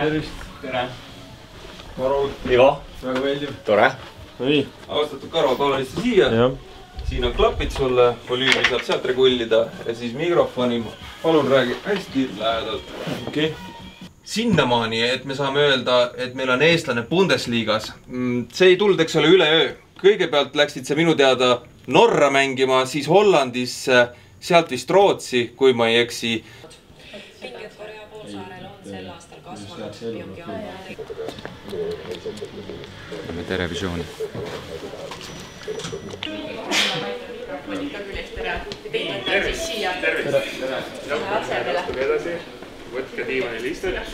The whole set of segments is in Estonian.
tervist. tere. Karo, Ivo. väga meeldiv. tore. nii. austatud Karo, palun istu siia. siin on klapid sulle, volüümi saab sealt regullida ja siis mikrofoni, palun räägi hästi lähedalt. okei okay.. sinnamaani, et me saame öelda, et meil on eestlane Bundesliga-s. see ei tulnud, eks ole, üleöö. kõigepealt läksid sa minu teada Norra mängima, siis Hollandisse, sealt vist Rootsi, kui ma ei eksi. Teeme Terevisiooni. küll hästi tere. Teid võtan siis siia. asemele. edasi, võtke diivanile istet.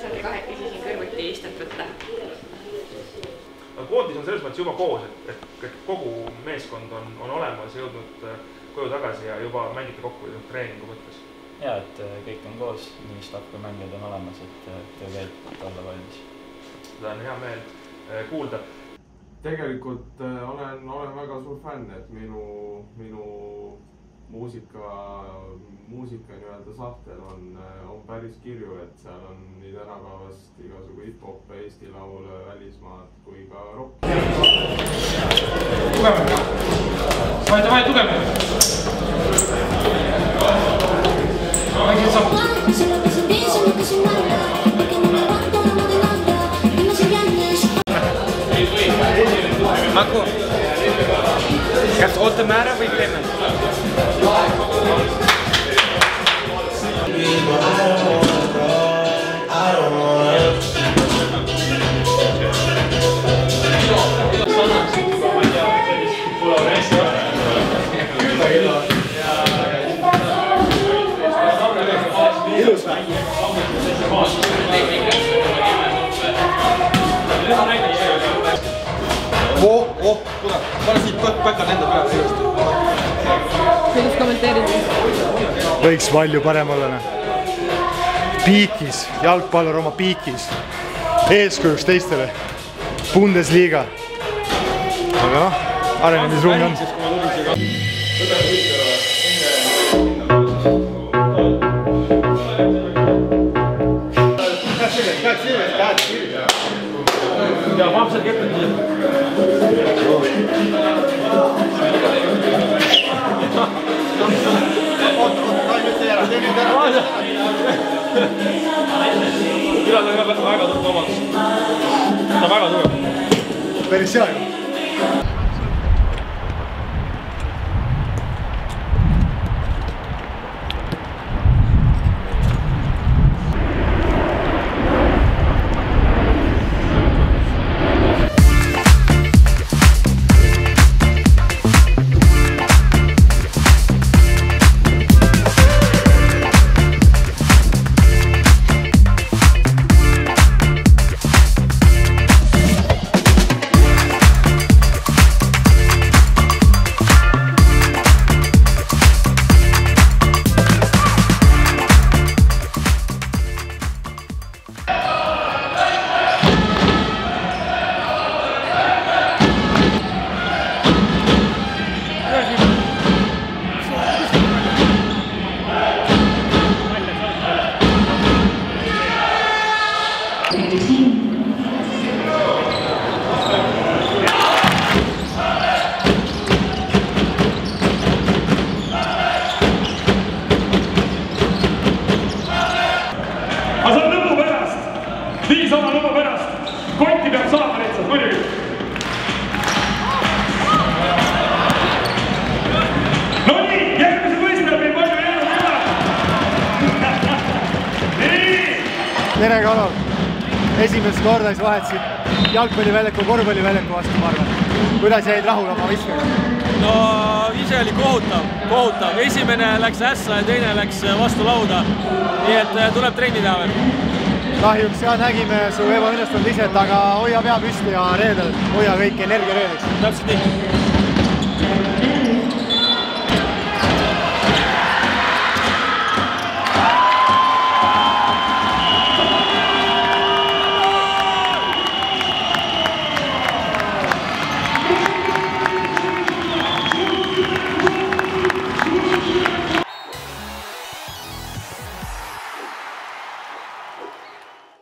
saate kahekesi siin kõrvuti istet võtta. koondis on selles mõttes juba koos, et, et, kogu meeskond on, on olemas, jõudnud äh, koju tagasi ja juba mängite kokku ju treeningu mõttes. Ja et äh, kõik on koos, nii staff kui mängijad on olemas, et äh, töö käib olla valmis. seda on hea meel äh, kuulda. tegelikult äh, olen, olen väga suur fänn, et minu, minu muusika, muusika nii-öelda sahtel on, on päris kirju, et seal on nii tänapäevast igasugu hip-hop'e, Eesti laule, välismaad kui ka rokki. tugevamalt, davai, tugevamalt. the matter with increment. Thank you. Oh, oh, kuule, pane siit päkad enda peale ilusti. kuidas kommenteerida? võiks palju parem olla, noh. piikis, jalgpallur oma piikis, eeskujuks teistele. Bundesliga. aga noh, arenemisruumi on. ja vapsad kettad. Küll on väga, väga tugev omandus. ta on väga tugev. päris hea ju. Kotti peab saama lihtsalt, muidugi. Nonii, järgmise võistlejal meil palju jäänud ei ole. nii. tere, Kalo. esimest korda siis vahetasid jalgpalliväljaku korvpalliväljaku vastu, ma arvan. kuidas jäid rahule oma viskega? no ise oli kohutav, kohutav, esimene läks ässa ja teine läks vastu lauda. nii et äh, tuleb trenni teha veel. Kahjuks jah, nägime su ebaõnnestunud viset, aga hoia pea püsti ja reedel hoia kõik energia reedeks. täpselt nii.